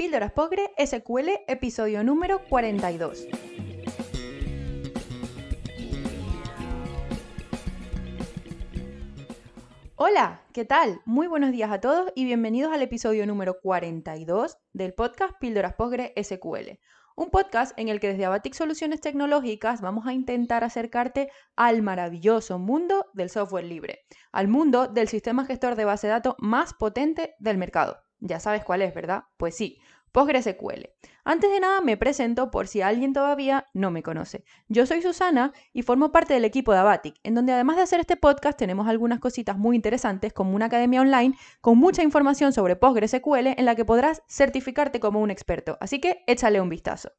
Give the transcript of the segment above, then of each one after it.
Píldoras Pogre SQL, episodio número 42. Hola, ¿qué tal? Muy buenos días a todos y bienvenidos al episodio número 42 del podcast Píldoras Postgre SQL. Un podcast en el que desde Abatic Soluciones Tecnológicas vamos a intentar acercarte al maravilloso mundo del software libre, al mundo del sistema gestor de base de datos más potente del mercado. Ya sabes cuál es, ¿verdad? Pues sí, PostgreSQL. Antes de nada me presento por si alguien todavía no me conoce. Yo soy Susana y formo parte del equipo de Abatic, en donde además de hacer este podcast tenemos algunas cositas muy interesantes como una academia online con mucha información sobre PostgreSQL en la que podrás certificarte como un experto. Así que échale un vistazo.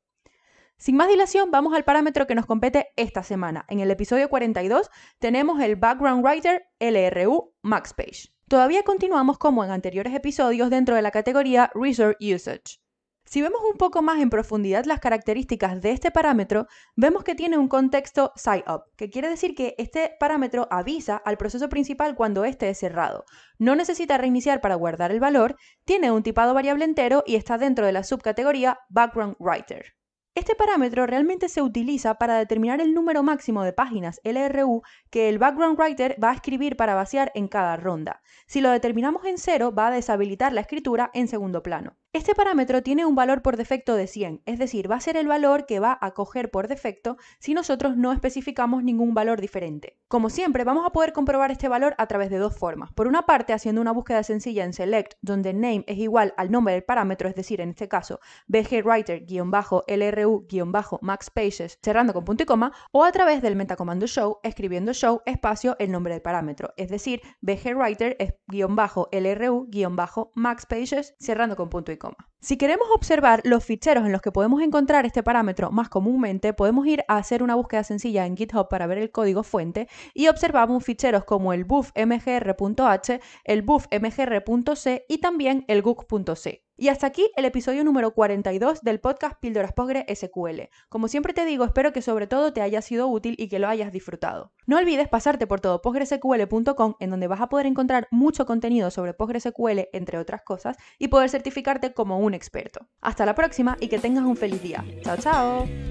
Sin más dilación, vamos al parámetro que nos compete esta semana. En el episodio 42 tenemos el Background Writer LRU Max Page. Todavía continuamos como en anteriores episodios dentro de la categoría Research Usage. Si vemos un poco más en profundidad las características de este parámetro, vemos que tiene un contexto side-up, que quiere decir que este parámetro avisa al proceso principal cuando éste es cerrado. No necesita reiniciar para guardar el valor, tiene un tipado variable entero y está dentro de la subcategoría Background Writer. Este parámetro realmente se utiliza para determinar el número máximo de páginas LRU que el background writer va a escribir para vaciar en cada ronda. Si lo determinamos en cero, va a deshabilitar la escritura en segundo plano. Este parámetro tiene un valor por defecto de 100, es decir, va a ser el valor que va a coger por defecto si nosotros no especificamos ningún valor diferente. Como siempre, vamos a poder comprobar este valor a través de dos formas. Por una parte, haciendo una búsqueda sencilla en select, donde name es igual al nombre del parámetro, es decir, en este caso, bgwriter-lru-maxpages, cerrando con punto y coma, o a través del metacomando show, escribiendo show espacio el nombre del parámetro, es decir, bgwriter-lru-maxpages, cerrando con punto y Si queremos observar los ficheros en los que podemos encontrar este parámetro más comúnmente, podemos ir a hacer una búsqueda sencilla en GitHub para ver el código fuente y observamos ficheros como el buffmgr.h, el buffmgr.c y también el guk.c. Y hasta aquí el episodio número 42 del podcast Píldoras Postgre SQL. Como siempre te digo, espero que sobre todo te haya sido útil y que lo hayas disfrutado. No olvides pasarte por todo postgresql.com en donde vas a poder encontrar mucho contenido sobre PostgreSQL, entre otras cosas, y poder certificarte como un experto. Hasta la próxima y que tengas un feliz día. Chao, chao.